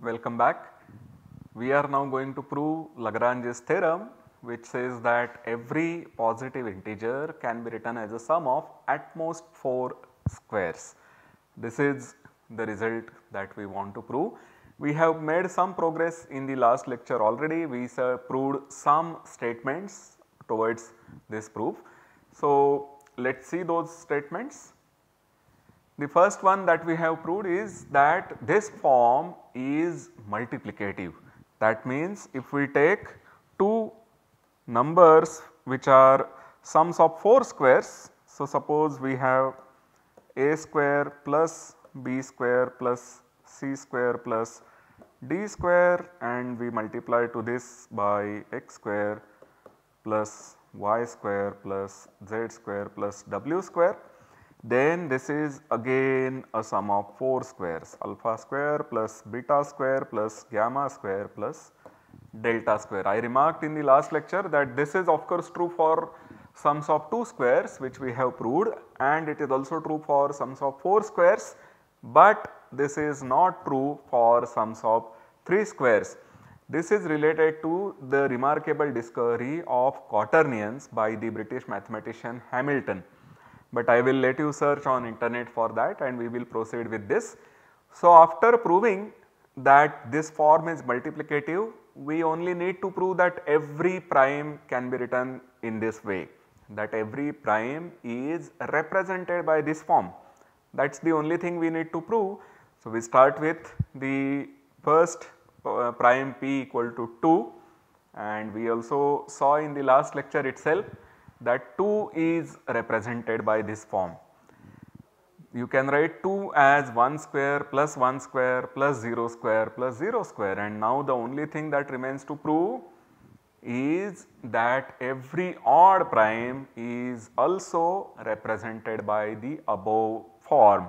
welcome back. We are now going to prove Lagrange's theorem which says that every positive integer can be written as a sum of at most 4 squares. This is the result that we want to prove. We have made some progress in the last lecture already. We proved some statements towards this proof. So, let us see those statements. The first one that we have proved is that this form is multiplicative. That means if we take two numbers which are sums of 4 squares. So, suppose we have a square plus b square plus c square plus d square and we multiply to this by x square plus y square plus z square plus w square. Then this is again a sum of 4 squares alpha square plus beta square plus gamma square plus delta square. I remarked in the last lecture that this is of course true for sums of 2 squares which we have proved and it is also true for sums of 4 squares but this is not true for sums of 3 squares. This is related to the remarkable discovery of quaternions by the British mathematician Hamilton, but I will let you search on internet for that and we will proceed with this. So, after proving that this form is multiplicative, we only need to prove that every prime can be written in this way, that every prime is represented by this form. That is the only thing we need to prove. So, we start with the first uh, prime p equal to 2 and we also saw in the last lecture itself that 2 is represented by this form. You can write 2 as 1 square plus 1 square plus 0 square plus 0 square and now the only thing that remains to prove is that every odd prime is also represented by the above form.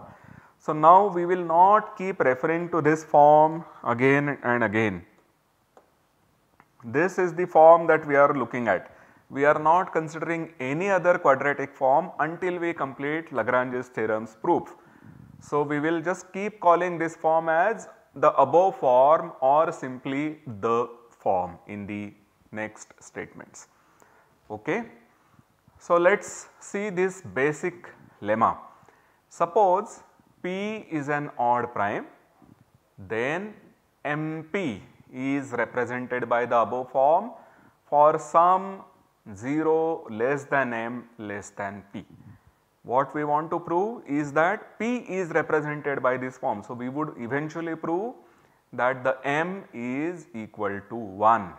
So, now we will not keep referring to this form again and again. This is the form that we are looking at. We are not considering any other quadratic form until we complete Lagrange's theorem's proof. So, we will just keep calling this form as the above form or simply the form in the next statements. Okay. So, let us see this basic lemma. Suppose P is an odd prime, then MP is represented by the above form for some 0 less than m less than p. What we want to prove is that p is represented by this form. So, we would eventually prove that the m is equal to 1.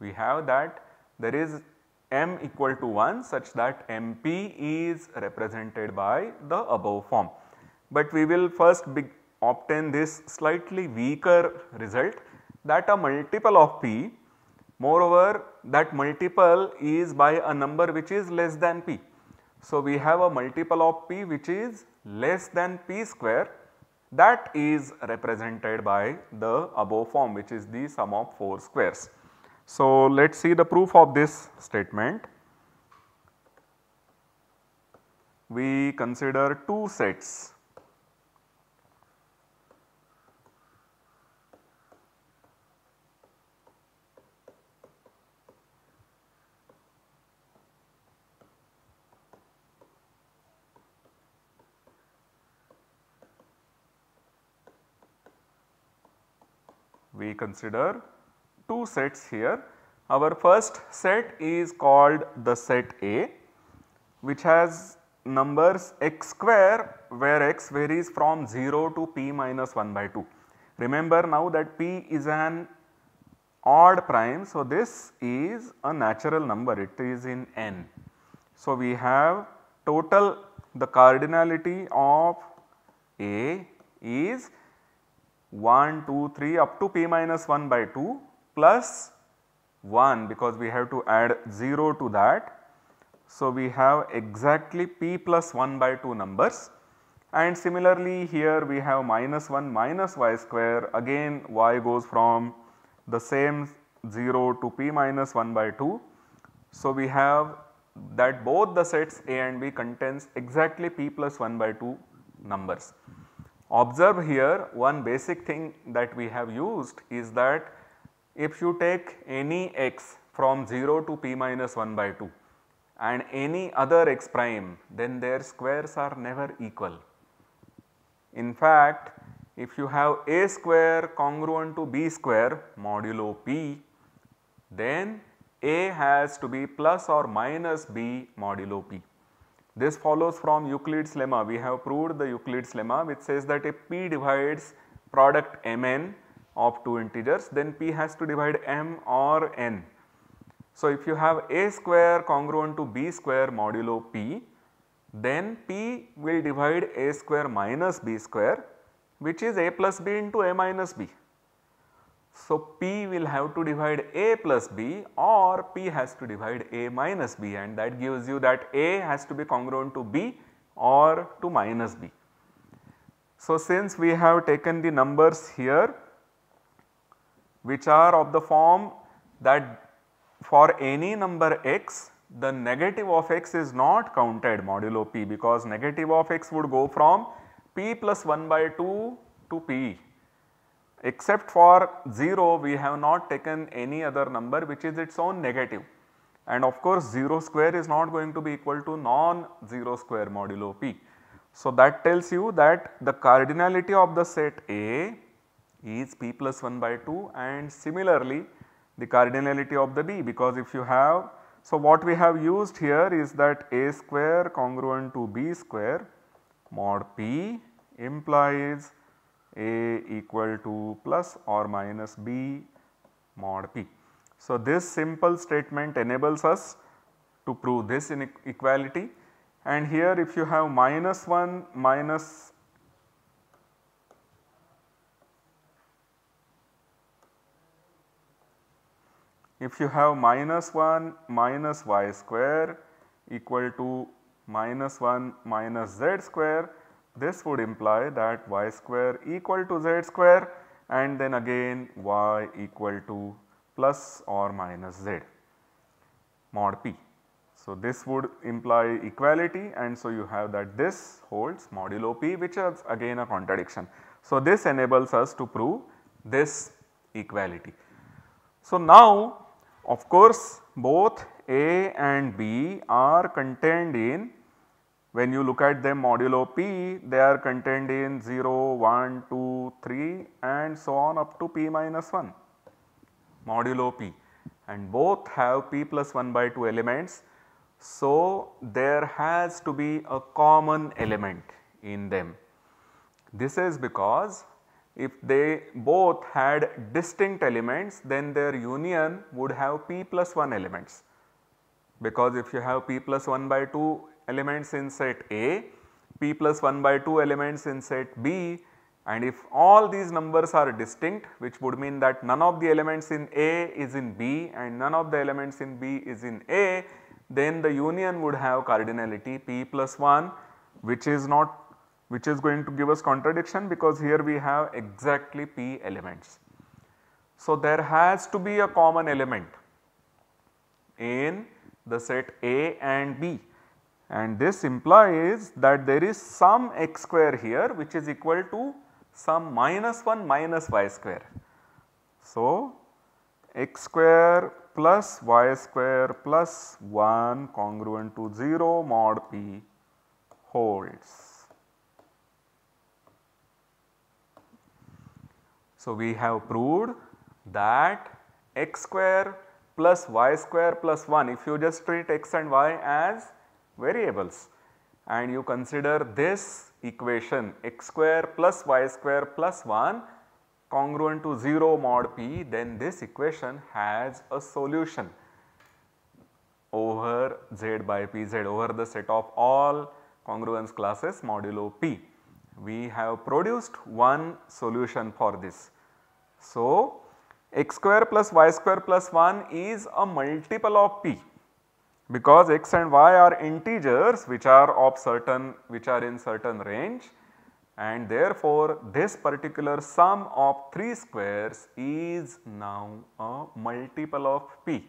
We have that there is m equal to 1 such that mp is represented by the above form but we will first obtain this slightly weaker result that a multiple of p moreover that multiple is by a number which is less than p. So, we have a multiple of p which is less than p square that is represented by the above form which is the sum of 4 squares. So, let us see the proof of this statement. We consider two sets we consider two sets here. Our first set is called the set A which has numbers x square where x varies from 0 to p minus 1 by 2. Remember now that p is an odd prime. So, this is a natural number it is in n. So, we have total the cardinality of A is 1, 2, 3 up to p minus 1 by 2 plus 1 because we have to add 0 to that. So, we have exactly p plus 1 by 2 numbers and similarly here we have minus 1 minus y square again y goes from the same 0 to p minus 1 by 2. So, we have that both the sets A and B contains exactly p plus 1 by 2 numbers. Observe here one basic thing that we have used is that if you take any x from 0 to p minus 1 by 2 and any other x prime then their squares are never equal. In fact, if you have a square congruent to b square modulo p then a has to be plus or minus b modulo p. This follows from Euclid's lemma. We have proved the Euclid's lemma which says that if p divides product mn of two integers then p has to divide m or n. So, if you have a square congruent to b square modulo p then p will divide a square minus b square which is a plus b into a minus b. So, P will have to divide A plus B or P has to divide A minus B and that gives you that A has to be congruent to B or to minus B. So, since we have taken the numbers here which are of the form that for any number x the negative of x is not counted modulo p because negative of x would go from p plus 1 by 2 to p except for 0 we have not taken any other number which is its own negative and of course 0 square is not going to be equal to non 0 square modulo p. So, that tells you that the cardinality of the set A is p plus 1 by 2 and similarly the cardinality of the B because if you have so what we have used here is that A square congruent to B square mod p implies a equal to plus or minus B mod P. So, this simple statement enables us to prove this inequality and here if you have minus 1 minus if you have minus 1 minus y square equal to minus 1 minus z square this would imply that y square equal to z square and then again y equal to plus or minus z mod p. So, this would imply equality and so you have that this holds modulo p which is again a contradiction. So, this enables us to prove this equality. So, now of course, both A and B are contained in when you look at them modulo p they are contained in 0, 1, 2, 3 and so on up to p minus 1 modulo p and both have p plus 1 by 2 elements. So, there has to be a common element in them. This is because if they both had distinct elements then their union would have p plus 1 elements because if you have p plus 1 by 2 elements in set A, p plus 1 by 2 elements in set B and if all these numbers are distinct which would mean that none of the elements in A is in B and none of the elements in B is in A, then the union would have cardinality p plus 1 which is not which is going to give us contradiction because here we have exactly p elements. So, there has to be a common element in the set A and B and this implies that there is some x square here which is equal to some minus 1 minus y square. So, x square plus y square plus 1 congruent to 0 mod p holds. So, we have proved that x square plus y square plus 1 if you just treat x and y as variables and you consider this equation x square plus y square plus 1 congruent to 0 mod p then this equation has a solution over z by pz over the set of all congruence classes modulo p. We have produced one solution for this. So, x square plus y square plus 1 is a multiple of p because x and y are integers which are of certain which are in certain range and therefore this particular sum of 3 squares is now a multiple of p.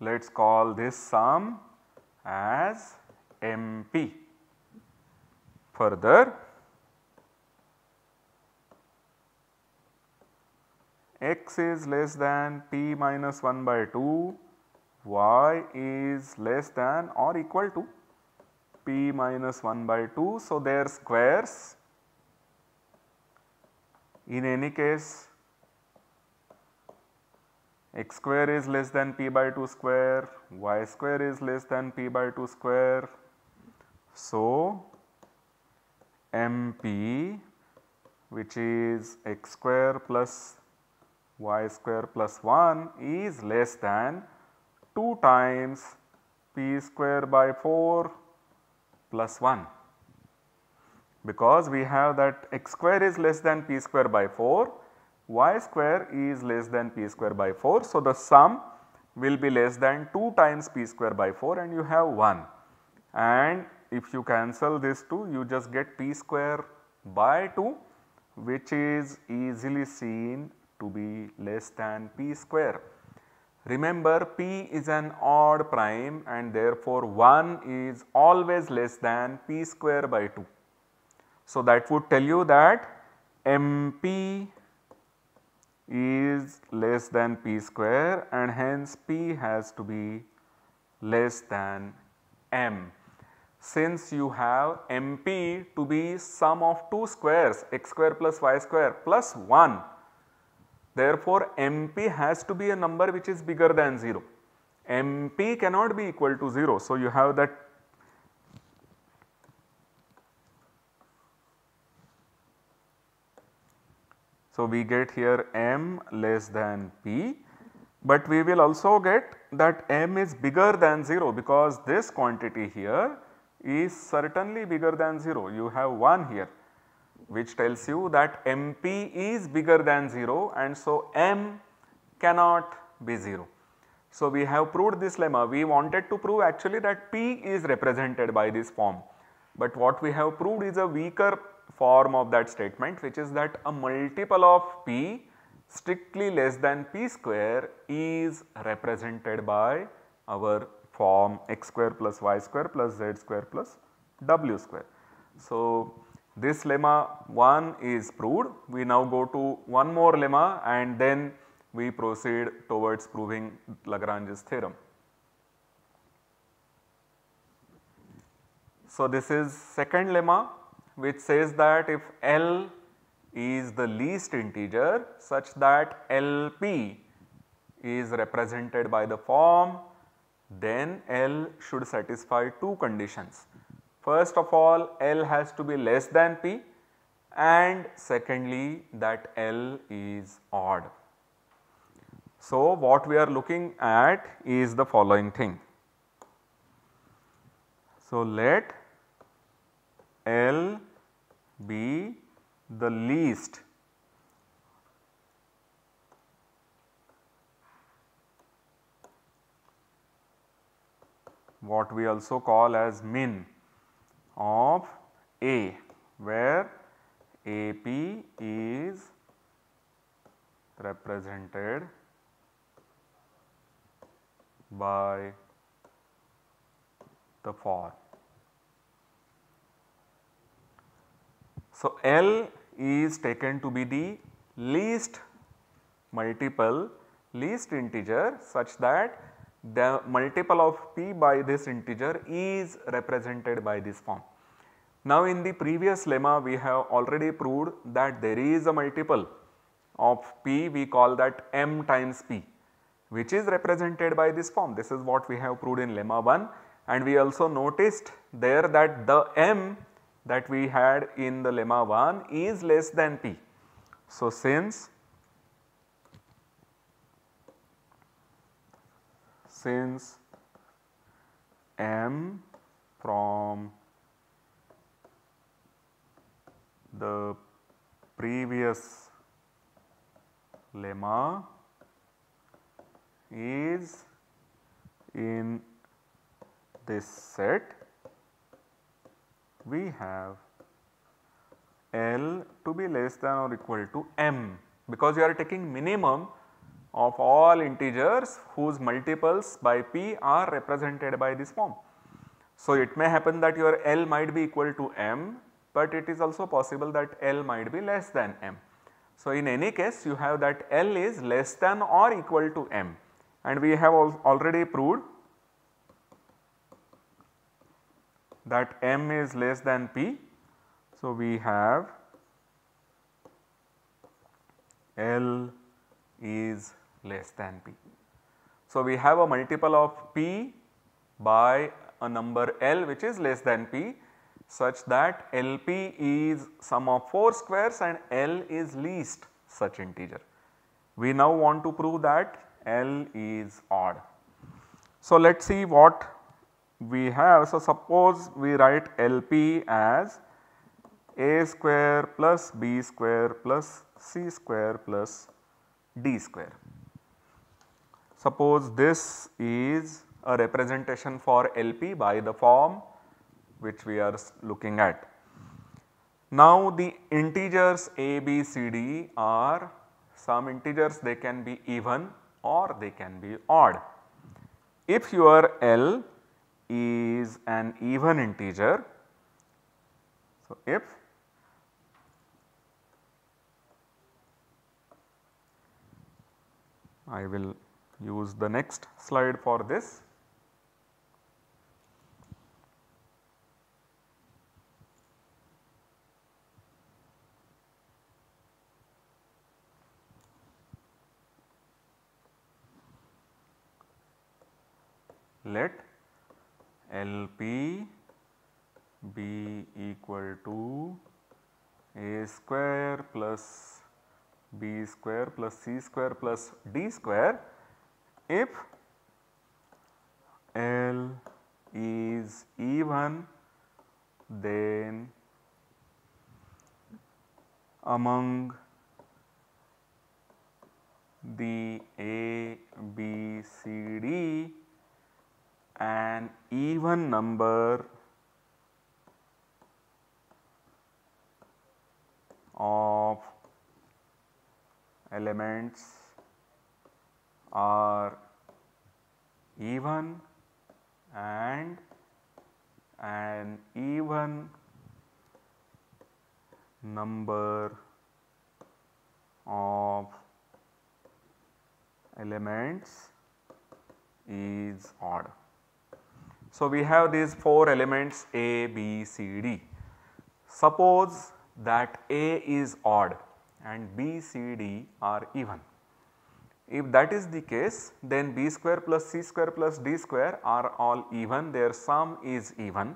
let us call this sum as MP. Further, x is less than p minus 1 by 2, y is less than or equal to p minus 1 by 2. So, their squares in any case x square is less than p by 2 square, y square is less than p by 2 square. So, MP which is x square plus y square plus 1 is less than 2 times p square by 4 plus 1 because we have that x square is less than p square by 4 y square is less than p square by 4. So, the sum will be less than 2 times p square by 4 and you have 1 and if you cancel this 2 you just get p square by 2 which is easily seen to be less than p square. Remember p is an odd prime and therefore 1 is always less than p square by 2. So, that would tell you that MP is less than p square and hence p has to be less than m. Since you have mp to be sum of two squares x square plus y square plus 1, therefore mp has to be a number which is bigger than 0. mp cannot be equal to 0. So, you have that So, we get here m less than p, but we will also get that m is bigger than 0 because this quantity here is certainly bigger than 0. You have 1 here which tells you that mp is bigger than 0 and so m cannot be 0. So, we have proved this lemma. We wanted to prove actually that p is represented by this form, but what we have proved is a weaker form of that statement which is that a multiple of p strictly less than p square is represented by our form x square plus y square plus z square plus w square. So, this lemma 1 is proved. We now go to one more lemma and then we proceed towards proving Lagrange's theorem. So, this is second lemma which says that if L is the least integer such that LP is represented by the form then L should satisfy two conditions. First of all L has to be less than P and secondly that L is odd. So, what we are looking at is the following thing. So, let L be the least what we also call as min of A where AP is represented by the form. So, L is taken to be the least multiple least integer such that the multiple of p by this integer is represented by this form. Now in the previous lemma we have already proved that there is a multiple of p we call that m times p which is represented by this form. This is what we have proved in lemma 1 and we also noticed there that the m that we had in the lemma 1 is less than p. So, since since m from the previous lemma is in this set we have L to be less than or equal to M because you are taking minimum of all integers whose multiples by p are represented by this form. So, it may happen that your L might be equal to m, but it is also possible that L might be less than m. So, in any case you have that L is less than or equal to m and we have al already proved that m is less than p. So, we have L is less than p. So, we have a multiple of p by a number L which is less than p such that LP is sum of 4 squares and L is least such integer. We now want to prove that L is odd. So, let us see what we have. So, suppose we write LP as a square plus b square plus c square plus d square. Suppose this is a representation for LP by the form which we are looking at. Now the integers a, b, c, d are some integers they can be even or they can be odd. If your L is an even integer, so if I will use the next slide for this. Let LP be equal to a square plus b square plus c square plus d square if L is even then among the A, B, C, D an even number of elements are even and an even number of elements is odd. So, we have these 4 elements A, B, C, D. Suppose that A is odd and B, C, D are even. If that is the case then B square plus C square plus D square are all even their sum is even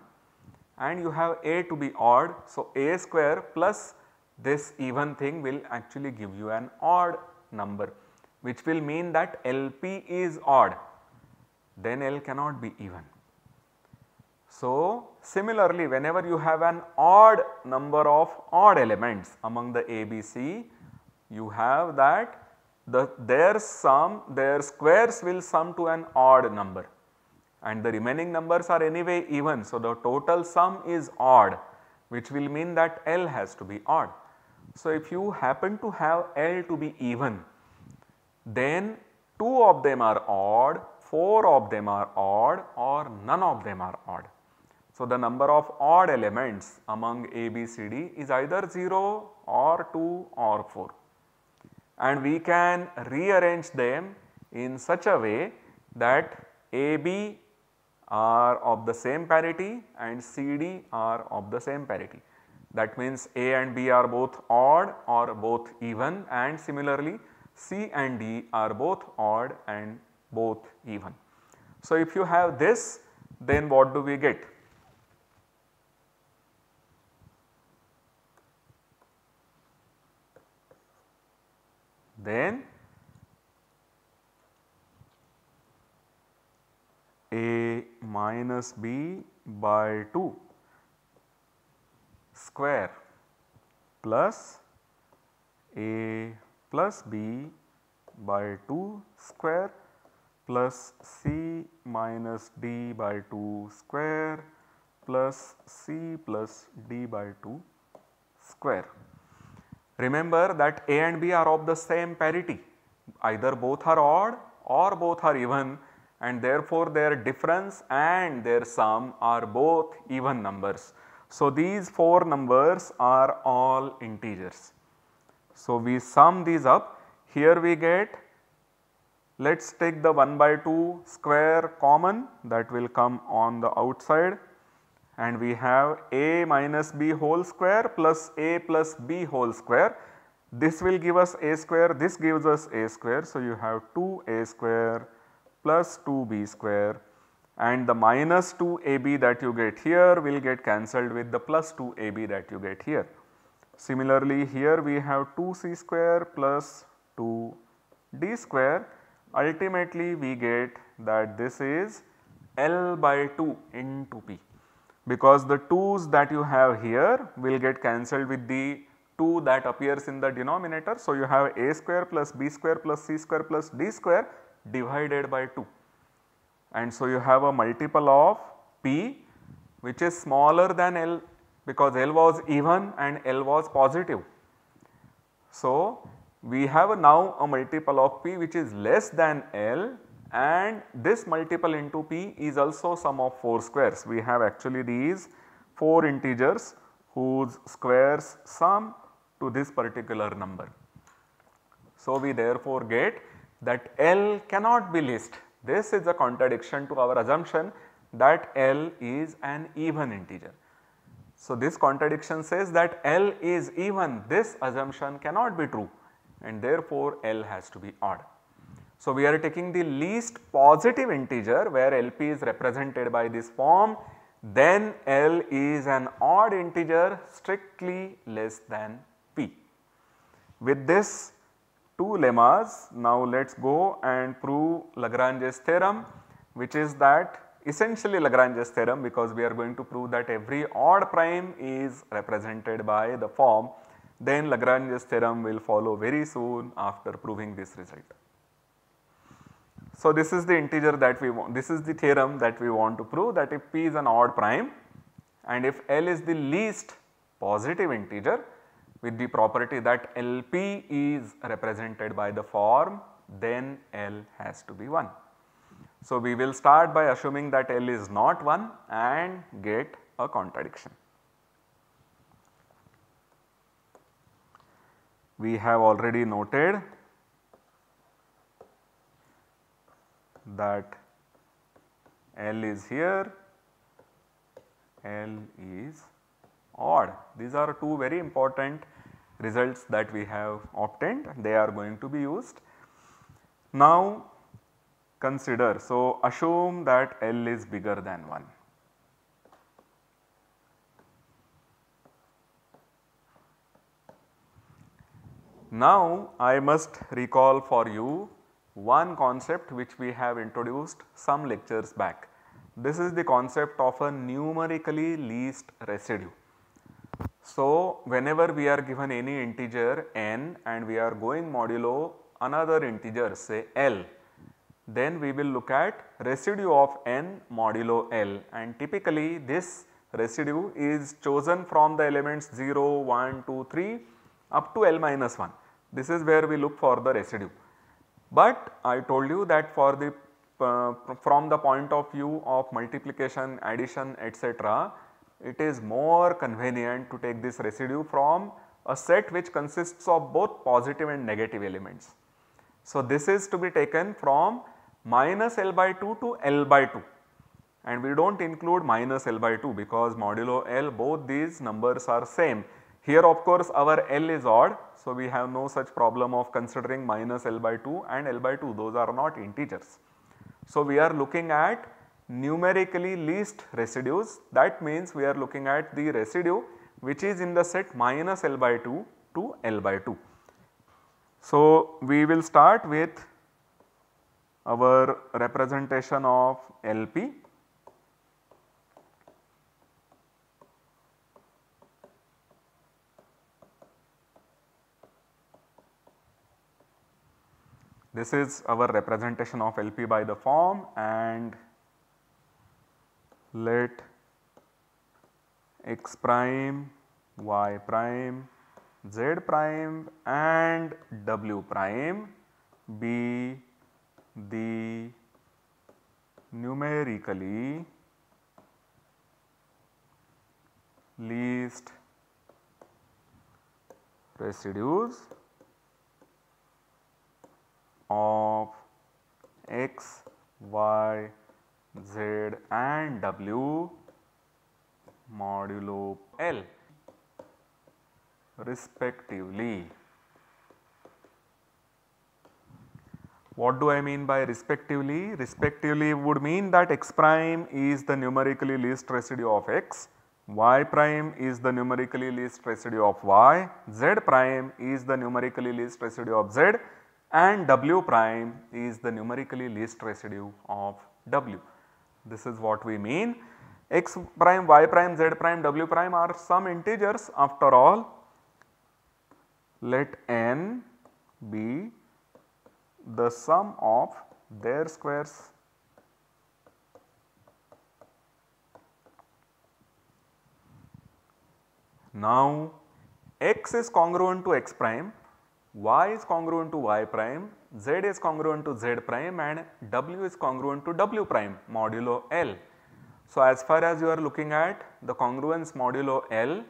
and you have A to be odd. So, A square plus this even thing will actually give you an odd number which will mean that LP is odd then L cannot be even. So, similarly whenever you have an odd number of odd elements among the ABC, you have that the their sum their squares will sum to an odd number and the remaining numbers are anyway even. So, the total sum is odd which will mean that L has to be odd. So, if you happen to have L to be even then 2 of them are odd, 4 of them are odd or none of them are odd. So, the number of odd elements among A, B, C, D is either 0 or 2 or 4 and we can rearrange them in such a way that A, B are of the same parity and C, D are of the same parity. That means A and B are both odd or both even and similarly C and D are both odd and both even. So, if you have this then what do we get? Then a minus b by 2 square plus a plus b by 2 square plus c minus d by 2 square plus c plus d by 2 square. Remember that A and B are of the same parity either both are odd or both are even and therefore their difference and their sum are both even numbers. So, these 4 numbers are all integers. So, we sum these up here we get let us take the 1 by 2 square common that will come on the outside and we have a minus b whole square plus a plus b whole square. This will give us a square, this gives us a square. So, you have 2a square plus 2b square and the minus 2ab that you get here will get cancelled with the plus 2ab that you get here. Similarly, here we have 2c square plus 2d square ultimately we get that this is L by 2 into P because the 2's that you have here will get cancelled with the 2 that appears in the denominator. So, you have a square plus b square plus c square plus d square divided by 2 and so you have a multiple of p which is smaller than L because L was even and L was positive. So, we have now a multiple of p which is less than L and this multiple into p is also sum of 4 squares. We have actually these 4 integers whose squares sum to this particular number. So, we therefore get that L cannot be least. This is a contradiction to our assumption that L is an even integer. So, this contradiction says that L is even this assumption cannot be true and therefore L has to be odd. So, we are taking the least positive integer where LP is represented by this form then L is an odd integer strictly less than P. With this two lemmas now let us go and prove Lagrange's theorem which is that essentially Lagrange's theorem because we are going to prove that every odd prime is represented by the form then Lagrange's theorem will follow very soon after proving this result. So, this is the integer that we want, this is the theorem that we want to prove that if p is an odd prime and if L is the least positive integer with the property that LP is represented by the form then L has to be 1. So, we will start by assuming that L is not 1 and get a contradiction. We have already noted that L is here, L is odd. These are two very important results that we have obtained, they are going to be used. Now consider, so assume that L is bigger than 1. Now I must recall for you one concept which we have introduced some lectures back. This is the concept of a numerically least residue. So, whenever we are given any integer n and we are going modulo another integer say L, then we will look at residue of n modulo L and typically this residue is chosen from the elements 0, 1, 2, 3 up to L minus 1. This is where we look for the residue. But I told you that for the uh, from the point of view of multiplication, addition etc., it is more convenient to take this residue from a set which consists of both positive and negative elements. So, this is to be taken from minus L by 2 to L by 2 and we do not include minus L by 2 because modulo L both these numbers are same. Here of course our L is odd so, we have no such problem of considering minus L by 2 and L by 2 those are not integers. So, we are looking at numerically least residues that means we are looking at the residue which is in the set minus L by 2 to L by 2. So, we will start with our representation of LP This is our representation of LP by the form and let x prime, y prime, z prime and w prime be the numerically least residues of x, y, z and w modulo L respectively. What do I mean by respectively? Respectively would mean that x prime is the numerically least residue of x, y prime is the numerically least residue of y, z prime is the numerically least residue of z and w prime is the numerically least residue of w. This is what we mean x prime, y prime, z prime, w prime are some integers after all. Let n be the sum of their squares. Now x is congruent to x prime, y is congruent to y prime, z is congruent to z prime and w is congruent to w prime modulo L. So, as far as you are looking at the congruence modulo L,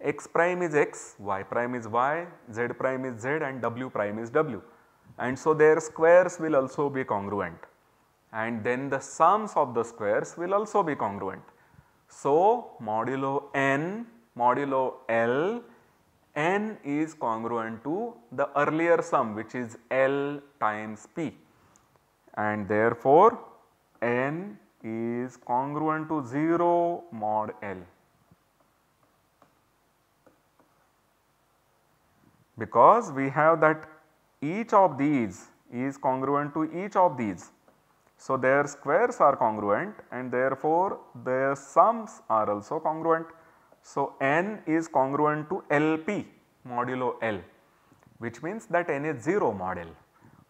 x prime is x, y prime is y, z prime is z and w prime is w and so their squares will also be congruent and then the sums of the squares will also be congruent. So, modulo n modulo L n is congruent to the earlier sum which is L times P and therefore n is congruent to 0 mod L. Because we have that each of these is congruent to each of these. So, their squares are congruent and therefore, their sums are also congruent. So, n is congruent to LP modulo L which means that n is 0 mod L.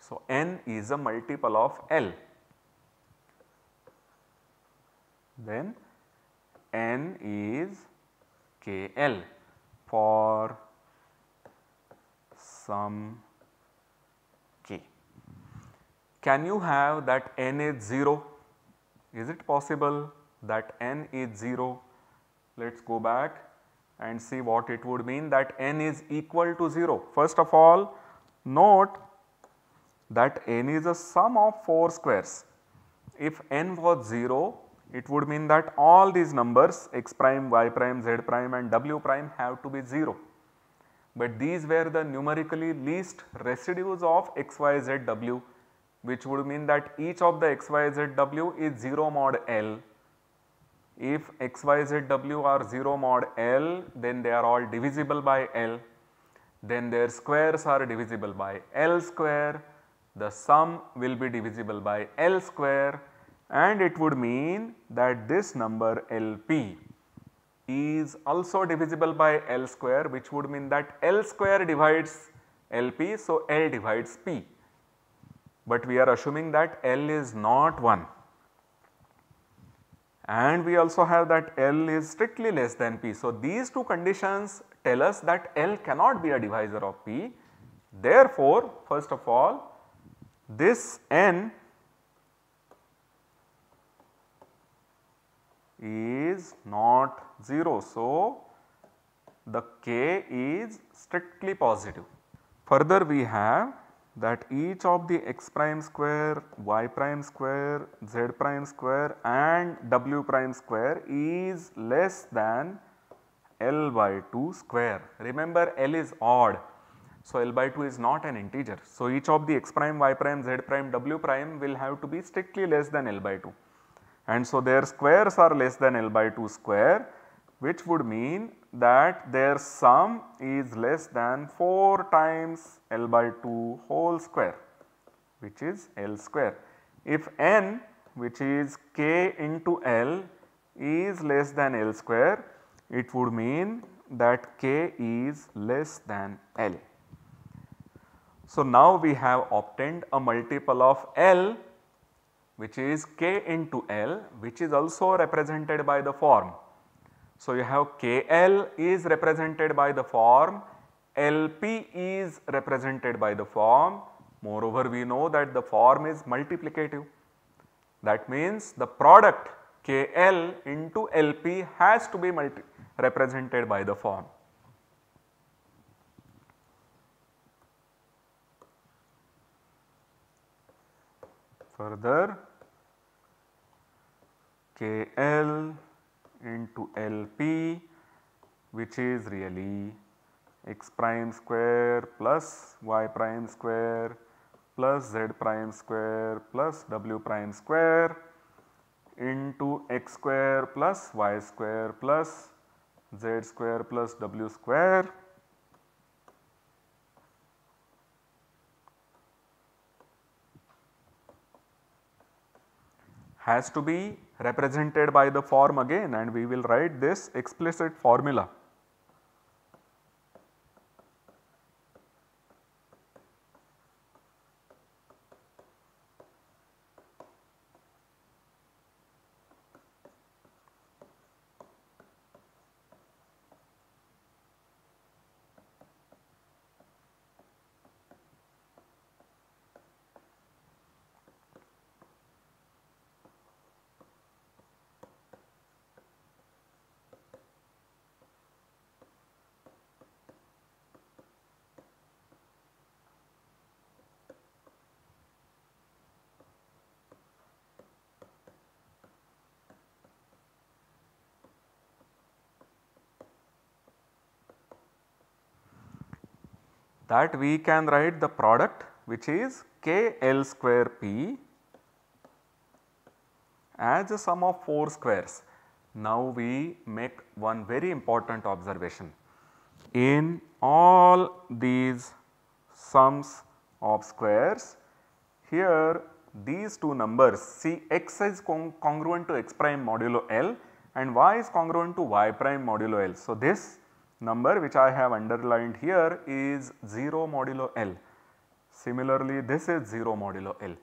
So, n is a multiple of L. Then n is KL for some k. can you have that n is 0? Is it possible that n is 0? Let us go back and see what it would mean that n is equal to 0. First of all note that n is a sum of 4 squares. If n was 0 it would mean that all these numbers x prime, y prime, z prime and w prime have to be 0. But these were the numerically least residues of x, y, z, w which would mean that each of the x, y, z, w is 0 mod L. If x, y, z, w are 0 mod L then they are all divisible by L, then their squares are divisible by L square, the sum will be divisible by L square. And it would mean that this number LP is also divisible by L square which would mean that L square divides LP so L divides P. But we are assuming that L is not 1 and we also have that L is strictly less than P. So, these two conditions tell us that L cannot be a divisor of P. Therefore, first of all this N is not 0. So, the K is strictly positive. Further we have that each of the x prime square, y prime square, z prime square and w prime square is less than L by 2 square. Remember L is odd. So, L by 2 is not an integer. So, each of the x prime, y prime, z prime, w prime will have to be strictly less than L by 2 and so their squares are less than L by 2 square which would mean that their sum is less than 4 times L by 2 whole square which is L square. If n which is k into L is less than L square it would mean that k is less than L. So, now we have obtained a multiple of L which is k into L which is also represented by the form so, you have KL is represented by the form, LP is represented by the form, Moreover, we know that the form is multiplicative. That means the product KL into LP has to be represented by the form. Further, KL into LP which is really x prime square plus y prime square plus z prime square plus w prime square into x square plus y square plus z square plus w square has to be represented by the form again and we will write this explicit formula. That we can write the product which is k L square p as a sum of 4 squares. Now we make one very important observation. In all these sums of squares, here these two numbers see x is congruent to x prime modulo L and y is congruent to y prime modulo L. So, this number which I have underlined here is 0 modulo L. Similarly, this is 0 modulo L.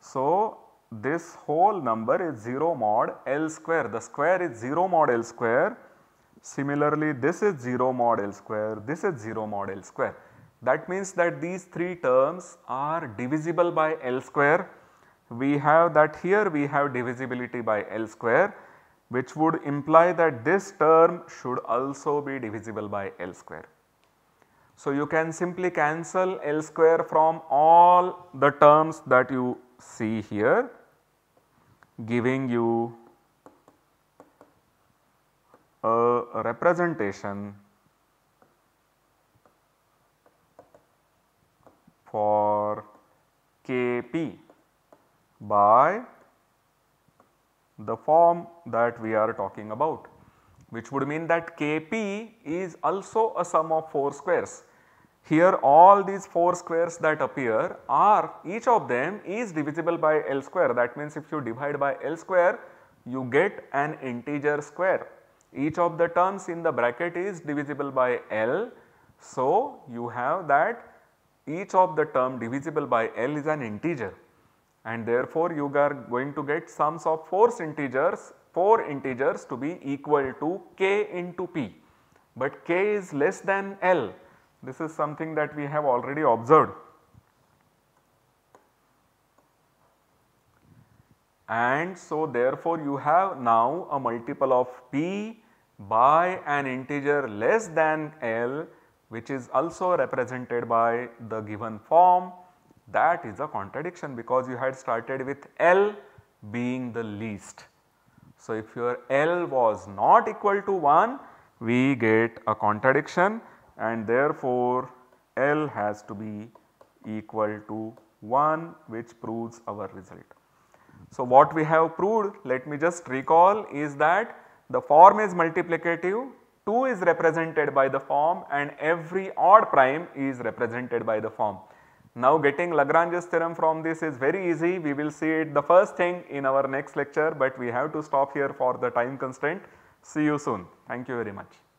So, this whole number is 0 mod L square, the square is 0 mod L square. Similarly, this is 0 mod L square, this is 0 mod L square. That means that these 3 terms are divisible by L square. We have that here we have divisibility by L square which would imply that this term should also be divisible by L square. So, you can simply cancel L square from all the terms that you see here giving you a representation for Kp by the form that we are talking about which would mean that Kp is also a sum of 4 squares. Here all these 4 squares that appear are each of them is divisible by L square that means if you divide by L square you get an integer square. Each of the terms in the bracket is divisible by L. So, you have that each of the term divisible by L is an integer and therefore you are going to get sums of 4 integers 4 integers to be equal to k into p, but k is less than L. This is something that we have already observed. And so therefore you have now a multiple of p by an integer less than L which is also represented by the given form that is a contradiction because you had started with L being the least. So, if your L was not equal to 1 we get a contradiction and therefore L has to be equal to 1 which proves our result. So, what we have proved let me just recall is that the form is multiplicative 2 is represented by the form and every odd prime is represented by the form. Now getting Lagrange's theorem from this is very easy. We will see it the first thing in our next lecture, but we have to stop here for the time constraint. See you soon. Thank you very much.